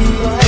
you are.